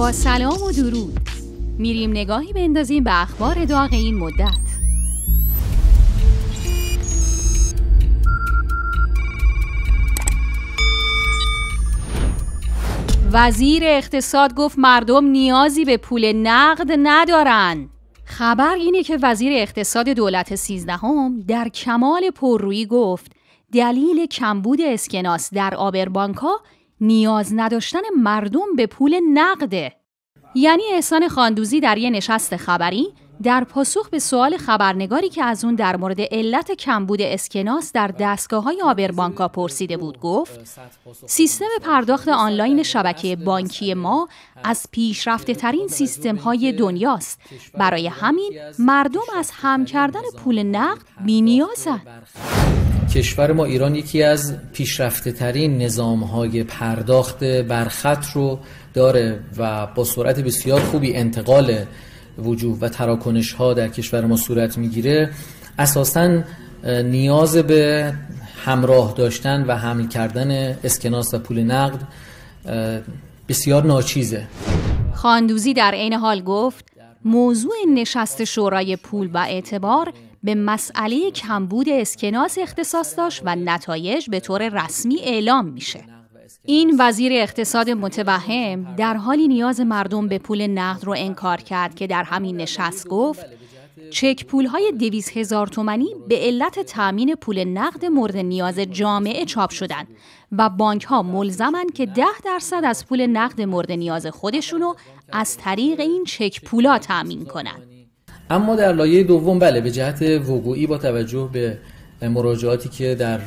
با سلام و درود. میریم نگاهی بندازیم به اخبار داغ این مدت. وزیر اقتصاد گفت مردم نیازی به پول نقد ندارن. خبر اینه که وزیر اقتصاد دولت سیزدهم در کمال پررویی گفت دلیل کمبود اسکناس در آبربانکا نیاز نداشتن مردم به پول نقده. یعنی احسان خاندوزی در یه نشست خبری در پاسخ به سوال خبرنگاری که از اون در مورد علت کمبود اسکناس در دستگاه های آبربانکا پرسیده بود گفت سیستم پرداخت آنلاین شبکه بانکی ما از پیشرفته ترین سیستم های دنیاست. برای همین مردم از هم کردن پول نقد بی نیازند کشور ما ایران یکی از پیشرفته ترین نظام های پرداخت برخط رو داره و با سرعت بسیار خوبی انتقال وجوه و تراکنش ها در کشور ما صورت می‌گیره. اساسا نیاز به همراه داشتن و حمل کردن اسکناس و پول نقد بسیار ناچیزه. خاندوزی در عین حال گفت موضوع نشست شورای پول و اعتبار به مسئله کمبود اسکناس اختصاص داشت و نتایج به طور رسمی اعلام میشه. این وزیر اقتصاد متوهم در حالی نیاز مردم به پول نقد رو انکار کرد که در همین نشست گفت چک پول های دویز هزار تومنی به علت تأمین پول نقد مورد نیاز جامعه چاپ شدن و بانک ها ملزمن که ده درصد از پول نقد مورد نیاز خودشونو از طریق این چک پولا تأمین کنند. اما در لایه دوم بله به جهت وقوعی با توجه به مراجعاتی که در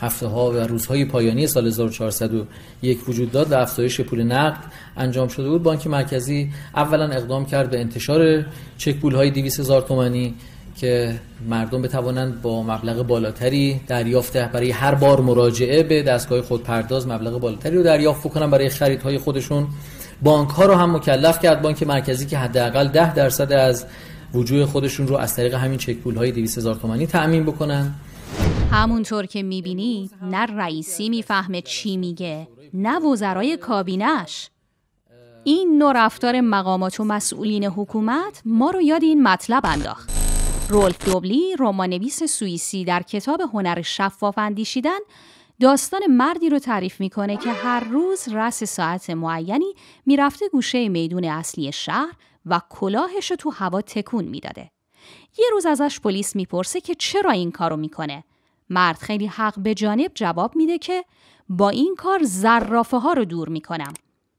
هفته ها و روزهای پایانی سال 1401 وجود داد و افزایش پول نقد انجام شده بود بانک مرکزی اولا اقدام کرد به انتشار چک پول های 200 هزار تومانی که مردم بتوانند با مبلغ بالاتری دریافت برای هر بار مراجعه به دستگاه خودپرداز مبلغ بالاتری رو دریافت کنن برای خریدهای خودشون. بانک ها رو هم مکلف کرد. بانک مرکزی که حداقل 10 درصد از وجوه خودشون رو از طریق همین چک پول های 200 هزار تومانی تأمین بکنن. همونطور که می‌بینی نه رئیسی می‌فهمه چی میگه نه وزرای کابینش این نوع رفتار مقامات و مسئولین حکومت ما رو یاد این مطلب انداخت. رولف دوبلی رمانویس سوئیسی در کتاب هنر شفاف اندیشیدن داستان مردی رو تعریف می‌کنه که هر روز رس ساعت معینی می‌رفته گوشه میدون اصلی شهر و کلاهش تو هوا تکون می‌داده. یه روز ازش پلیس می‌پرسه که چرا این کارو می‌کنه. مرد خیلی حق به جانب جواب میده که با این کار زرافه ها رو دور می‌کنم.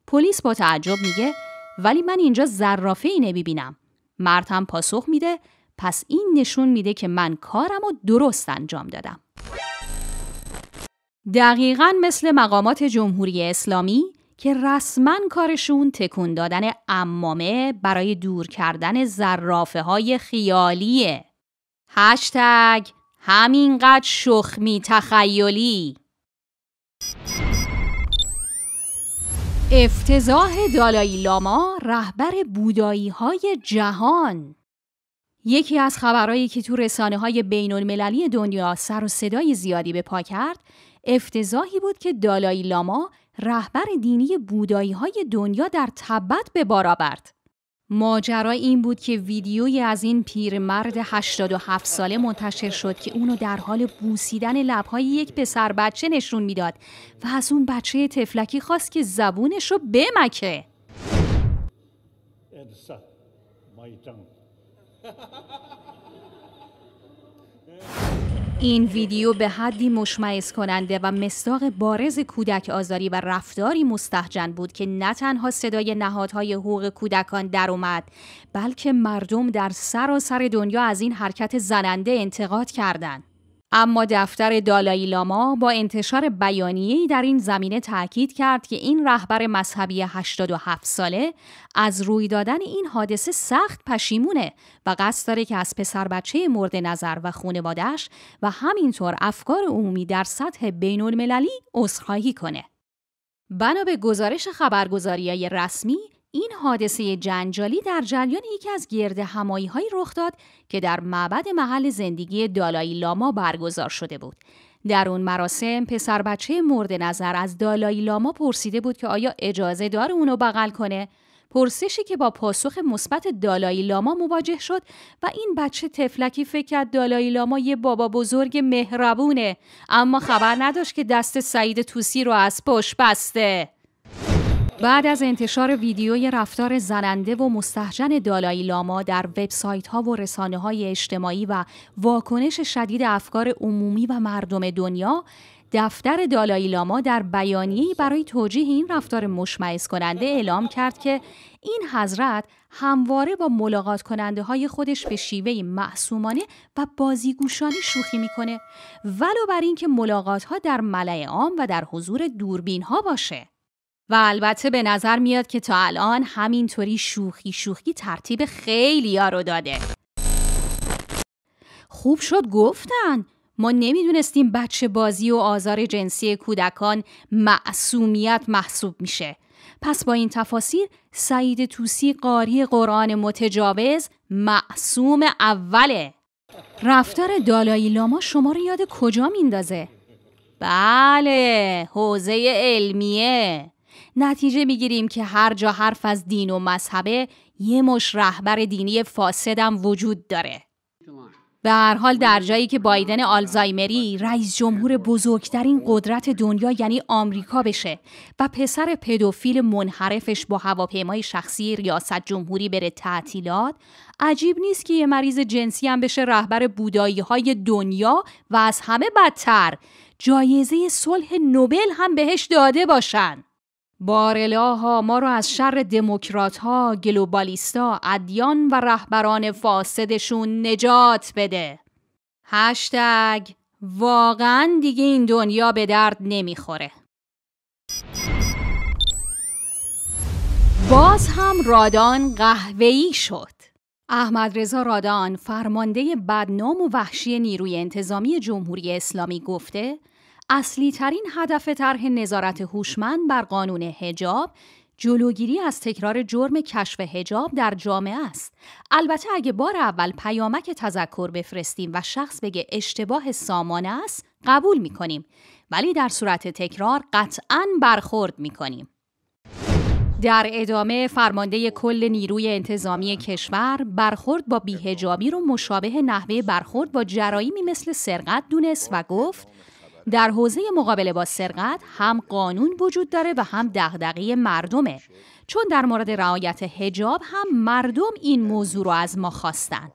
پلیس با تعجب میگه ولی من اینجا زرافه ای نمی‌بینم. مرد هم پاسخ میده پس این نشون میده که من کارم رو درست انجام دادم. دقیقا مثل مقامات جمهوری اسلامی که رسما کارشون تکون دادن امامه برای دور کردن زرافه های خیالیه. هشتگ همینقدر شخمی تخیلی افتضاح دالایی لاما رهبر بودایی های جهان یکی از خبرهایی که تو رسانه های بین المللی دنیا سر و صدای زیادی به پا کرد افتضاحی بود که دالایی لاما رهبر دینی بودایی های دنیا در تبت به بار آورد. ماجرا این بود که ویدیویی از این پیرمرد 87 ساله منتشر شد که اونو در حال بوسیدن لبهای یک پسر بچه نشون می‌داد و از اون بچه تفلکی خواست که زبونش رو بمکه. این ویدیو به حدی مشمعز کننده و مصداق بارز کودک آزاری و رفتاری مستحجن بود که نه تنها صدای نهادهای حقوق کودکان در اومد بلکه مردم در سراسر دنیا از این حرکت زننده انتقاد کردند. اما دفتر دالایی لاما با انتشار بیانیه‌ای در این زمینه تاکید کرد که این رهبر مذهبی 87 ساله از روی دادن این حادثه سخت پشیمونه و قصد داره که از پسر بچه مورد نظر و خانواده‌اش و همینطور افکار عمومی در سطح بین المللی عذرخواهی کنه. بنا به گزارش خبرگزاری رسمی این حادثه جنجالی در جریان یکی از گرد همایی های رخ داد که در معبد محل زندگی دالایی لاما برگزار شده بود. در اون مراسم پسر بچه مورد نظر از دالایی لاما پرسیده بود که آیا اجازه داره اونو بغل کنه؟ پرسشی که با پاسخ مثبت دالایی لاما مواجه شد و این بچه تفلکی فکر کرد دالایی لاما یه بابا بزرگ مهربونه اما خبر نداشت که دست سعید توسی رو از پشت بسته بعد از انتشار ویدیوی رفتار زننده و مستحجن دالایی لاما در وبسایت ها و رسانه های اجتماعی و واکنش شدید افکار عمومی و مردم دنیا دفتر دالایی لاما در بیانیه‌ای برای توجیه این رفتار مشمعز کننده اعلام کرد که این حضرت همواره با ملاقات کننده های خودش به شیوه معصومانه و بازیگوشانه شوخی می‌کنه ولو بر اینکه ملاقات ها در ملع عام و در حضور دوربین ها باشه. و البته به نظر میاد که تا الان همینطوری شوخی شوخی ترتیب خیلی ها رو داده. خوب شد گفتن. ما نمی‌دونستیم بچه بازی و آزار جنسی کودکان معصومیت محسوب میشه. پس با این تفاسیر سعید توسی قاری قرآن متجاوز معصوم اوله. رفتار دالایی لاما شما رو یاد کجا میندازه؟ بله حوزه علمیه. نتیجه می‌گیریم که هر جا حرف از دین و مذهبه یه مش رهبر دینی فاسدم وجود داره. به هر حال در جایی که بایدن آلزایمری رئیس جمهور بزرگترین قدرت دنیا یعنی آمریکا بشه و پسر پدوفیل منحرفش با هواپیمای شخصی ریاست جمهوری بره تعطیلات عجیب نیست که یه مریض جنسی هم بشه رهبر بودایی های دنیا و از همه بدتر. جایزه صلح نوبل هم بهش داده باشن. بارلاها ما رو از شر دموکرات ها، گلوبالیستا، ادیان و رهبران فاسدشون نجات بده. هشتگ واقعا دیگه این دنیا به درد نمی‌خوره. باز هم رادان قهوه‌ای شد. احمد رضا رادان فرمانده بدنام و وحشی نیروی انتظامی جمهوری اسلامی گفته اصلی ترین هدف طرح نظارت هوشمند بر قانون حجاب جلوگیری از تکرار جرم کشف حجاب در جامعه است. البته اگه بار اول پیامک تذکر بفرستیم و شخص بگه اشتباه سامانه است، قبول می‌کنیم. ولی در صورت تکرار قطعا برخورد می‌کنیم. در ادامه فرمانده کل نیروی انتظامی کشور برخورد با بیهجابی رو مشابه نحوه برخورد با جرایمی مثل سرقت دونست و گفت در حوزه مقابله با سرقت هم قانون وجود داره و هم دغدغه مردمه چون در مورد رعایت حجاب هم مردم این موضوع رو از ما خواستن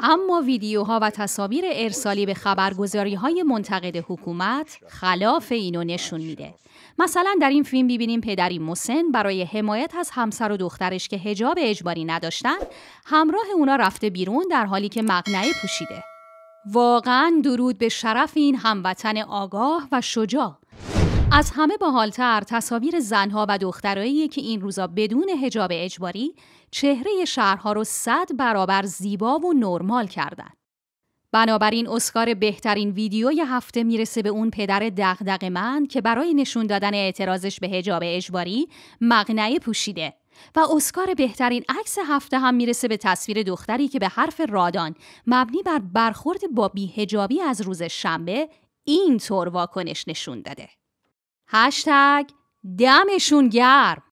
اما ویدیوها و تصاویر ارسالی به خبرگزاری های منتقد حکومت خلاف اینو نشون میده. مثلا در این فیلم ببینیم پدری مسن برای حمایت از همسر و دخترش که حجاب اجباری نداشتن همراه اونا رفته بیرون در حالی که مقنعه پوشیده. واقعا درود به شرف این هموطن آگاه و شجاع از همه باحالتر تصاویر زنها و دخترایی که این روزا بدون حجاب اجباری چهره شهرها رو صد برابر زیبا و نرمال کردند. بنابراین اسکار بهترین ویدیوی هفته می‌رسه به اون پدر دغدغ من که برای نشون دادن اعتراضش به حجاب اجباری مقنعه پوشیده و اسکار بهترین عکس هفته هم می‌رسه به تصویر دختری که به حرف رادان مبنی بر برخورد با بیهجابی از روز شنبه اینطور واکنش نشون داده. هشتگ دمشون گرم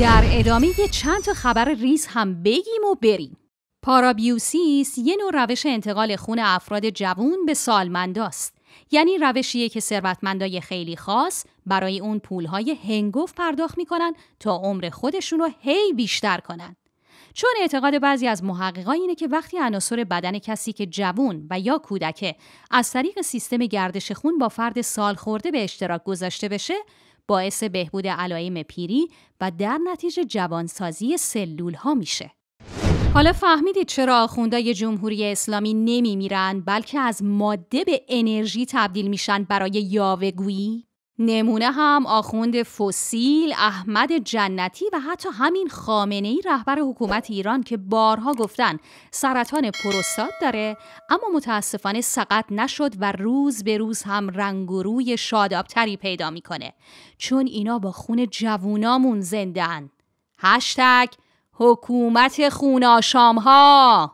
در ادامه یه چند تا خبر ریز هم بگیم و بریم. پارابیوسیس یه نوع روش انتقال خون افراد جوون به سالمنداست. یعنی روشیه که ثروتمندای خیلی خاص برای اون پولهای هنگوف پرداخت می‌کنن تا عمر خودشون رو هی بیشتر کنن. چون اعتقاد بعضی از محققان اینه که وقتی عناصر بدن کسی که جوون و یا کودکه از طریق سیستم گردش خون با فرد سال خورده به اشتراک گذاشته بشه باعث بهبود علائم پیری و در نتیجه جوانسازی سلول ها میشه. حالا فهمیدید چرا آخوندای جمهوری اسلامی نمیمیرن بلکه از ماده به انرژی تبدیل میشن برای یاوهگویی؟ نمونه هم آخوند فسیل، احمد جنتی و حتی همین خامنه ای رهبر حکومت ایران که بارها گفتن سرطان پروستات داره اما متاسفانه سقط نشد و روز به روز هم رنگ و روی شادابتری پیدا می‌کنه چون اینا با خون جوونامون زندن هشتگ حکومت خوناشام ها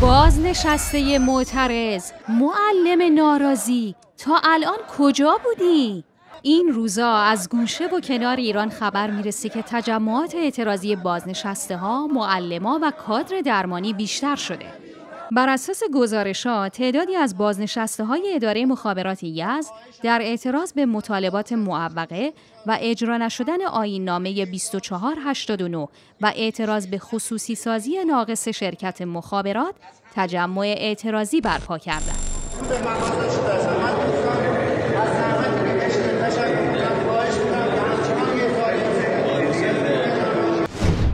بازنشسته معترض معلم ناراضی تا الان کجا بودی؟ این روزا از گوشه و کنار ایران خبر می‌رسه که تجمعات اعتراضی بازنشسته ها، معلما و کادر درمانی بیشتر شده. بر اساس گزارش ها تعدادی از بازنشسته های اداره مخابرات یزد در اعتراض به مطالبات معوقه و اجرا نشدن آیین نامه 2489 و اعتراض به خصوصی سازی ناقص شرکت مخابرات تجمع اعتراضی برپا کردند.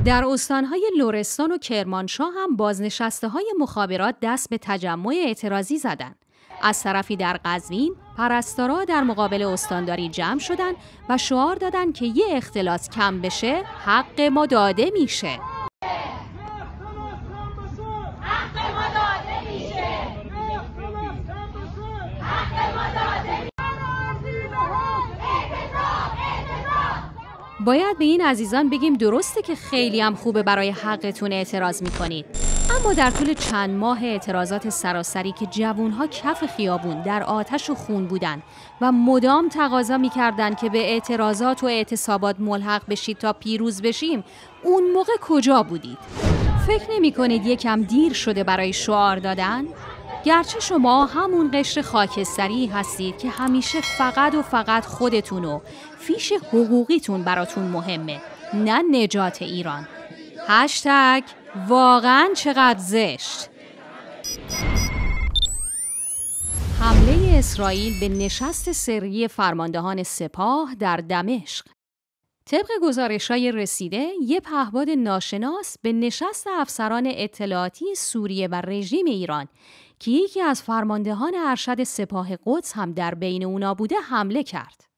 در استانهای لورستان و کرمانشاه هم بازنشسته های مخابرات دست به تجمع اعتراضی زدند. از طرفی در قزوین پرستارا در مقابل استانداری جمع شدند و شعار دادند که یه اختلاس کم بشه حق ما داده میشه. باید به این عزیزان بگیم درسته که خیلی هم خوبه برای حقتون اعتراض می‌کنید اما در طول چند ماه اعتراضات سراسری که جوانها کف خیابون در آتش و خون بودن و مدام تقاضا می‌کردن که به اعتراضات و اعتصابات ملحق بشید تا پیروز بشیم اون موقع کجا بودید؟ فکر نمی کنید یکم دیر شده برای شعار دادن؟ گرچه شما همون قشر خاکستری هستید که همیشه فقط و فقط خودتون و فیش حقوقیتون براتون مهمه نه نجات ایران. هشتگ واقعا چقدر زشت. حمله اسرائیل به نشست سری فرماندهان سپاه در دمشق. طبق گزارش های رسیده، یه پهباد ناشناس به نشست افسران اطلاعاتی سوریه و رژیم ایران که یکی از فرماندهان ارشد سپاه قدس هم در بین اونا بوده حمله کرد.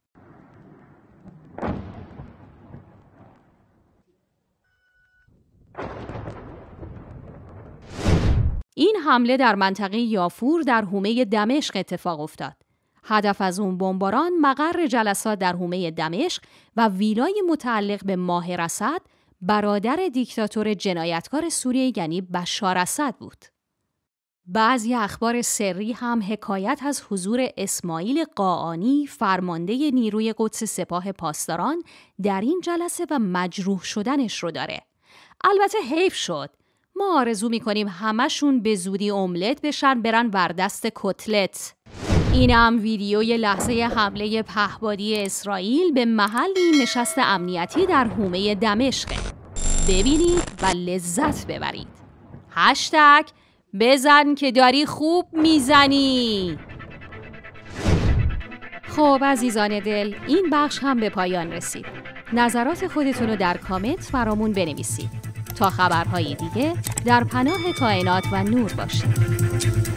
این حمله در منطقه یافور در حومه دمشق اتفاق افتاد. هدف از اون بمباران مقر جلسات در حومه دمشق و ویلای متعلق به ماه رسد برادر دیکتاتور جنایتکار سوریه یعنی بشار اسد بود. بعضی اخبار سری هم حکایت از حضور اسماعیل قاعانی فرمانده نیروی قدس سپاه پاسداران در این جلسه و مجروح شدنش رو داره. البته حیف شد. ما آرزو می‌کنیم همشون به زودی املت بشن برن وردست کتلت. اینم ویدیوی لحظه حمله پهبادی اسرائیل به محلی نشست امنیتی در حومه دمشقه. ببینید و لذت ببرید. هشتگ بزن که داری خوب می‌زنی خب عزیزان دل این بخش هم به پایان رسید نظرات خودتون رو در کامنت فرامون بنویسید تا خبرهای دیگه در پناه کائنات و نور باشید.